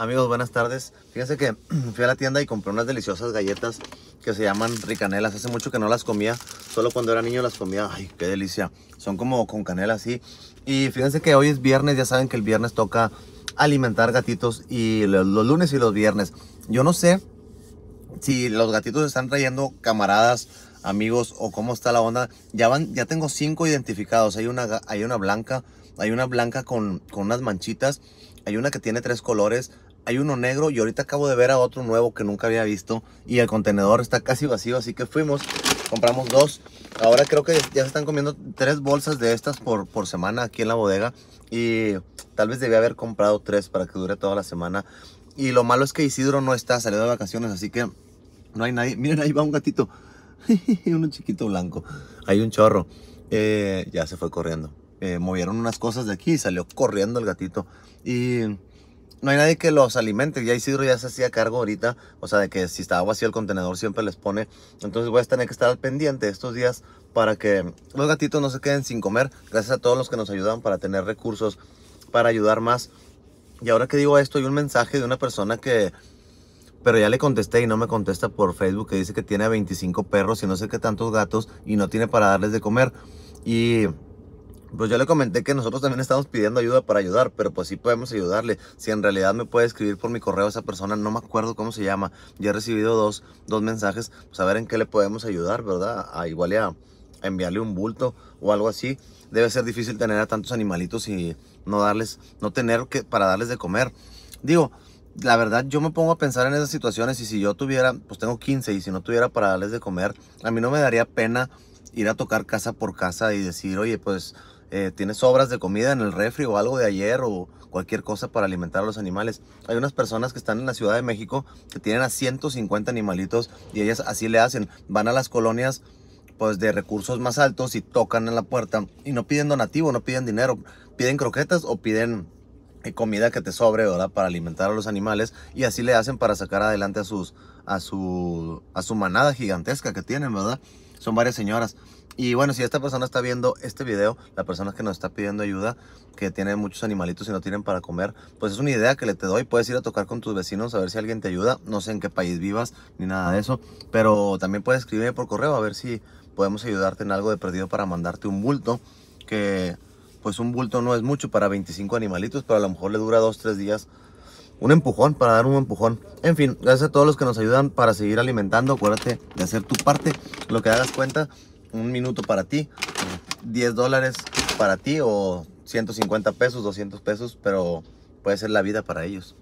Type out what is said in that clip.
Amigos, buenas tardes. Fíjense que fui a la tienda y compré unas deliciosas galletas que se llaman ricanelas. Hace mucho que no las comía, solo cuando era niño las comía. Ay, qué delicia. Son como con canela así. Y fíjense que hoy es viernes, ya saben que el viernes toca alimentar gatitos y los lunes y los viernes. Yo no sé si los gatitos están trayendo camaradas, amigos o cómo está la onda. Ya van, ya tengo cinco identificados. Hay una, hay una blanca, hay una blanca con, con unas manchitas, hay una que tiene tres colores, hay uno negro y ahorita acabo de ver a otro nuevo que nunca había visto y el contenedor está casi vacío, así que fuimos, compramos dos. Ahora creo que ya se están comiendo tres bolsas de estas por, por semana aquí en la bodega y tal vez debía haber comprado tres para que dure toda la semana. Y lo malo es que Isidro no está, salió de vacaciones, así que no hay nadie. Miren, ahí va un gatito, uno chiquito blanco, hay un chorro. Eh, ya se fue corriendo. Eh, movieron unas cosas de aquí y salió corriendo el gatito. Y no hay nadie que los alimente. Ya Isidro ya se hacía cargo ahorita. O sea, de que si estaba vacío el contenedor siempre les pone. Entonces voy a tener que estar al pendiente estos días para que los gatitos no se queden sin comer. Gracias a todos los que nos ayudan para tener recursos, para ayudar más. Y ahora que digo esto, hay un mensaje de una persona que... Pero ya le contesté y no me contesta por Facebook que dice que tiene 25 perros y no sé qué tantos gatos y no tiene para darles de comer. Y pues yo le comenté que nosotros también estamos pidiendo ayuda para ayudar, pero pues sí podemos ayudarle. Si en realidad me puede escribir por mi correo esa persona, no me acuerdo cómo se llama. Ya he recibido dos, dos mensajes, pues a ver en qué le podemos ayudar, ¿verdad? A igual a, enviarle un bulto o algo así. Debe ser difícil tener a tantos animalitos y no darles, no tener que para darles de comer. Digo, la verdad yo me pongo a pensar en esas situaciones y si yo tuviera, pues tengo 15 y si no tuviera para darles de comer, a mí no me daría pena ir a tocar casa por casa y decir, oye, pues eh, tienes sobras de comida en el refri o algo de ayer o cualquier cosa para alimentar a los animales. Hay unas personas que están en la Ciudad de México que tienen a 150 animalitos y ellas así le hacen. Van a las colonias pues de recursos más altos y tocan en la puerta y no piden donativo, no piden dinero, piden croquetas o piden eh, comida que te sobre, ¿verdad? Para alimentar a los animales y así le hacen para sacar adelante a sus a su a su manada gigantesca que tienen, ¿verdad? Son varias señoras. Y bueno, si esta persona está viendo este video, la persona que nos está pidiendo ayuda, que tiene muchos animalitos y no tienen para comer, pues es una idea que le te doy. Puedes ir a tocar con tus vecinos a ver si alguien te ayuda. No sé en qué país vivas ni nada de eso, pero también puedes escribirme por correo a ver si podemos ayudarte en algo de perdido para mandarte un bulto. Que pues un bulto no es mucho para 25 animalitos, pero a lo mejor le dura 2-3 días un empujón, para dar un empujón. En fin, gracias a todos los que nos ayudan para seguir alimentando. Acuérdate de hacer tu parte, lo que hagas cuenta un minuto para ti, 10 dólares para ti o 150 pesos, 200 pesos, pero puede ser la vida para ellos.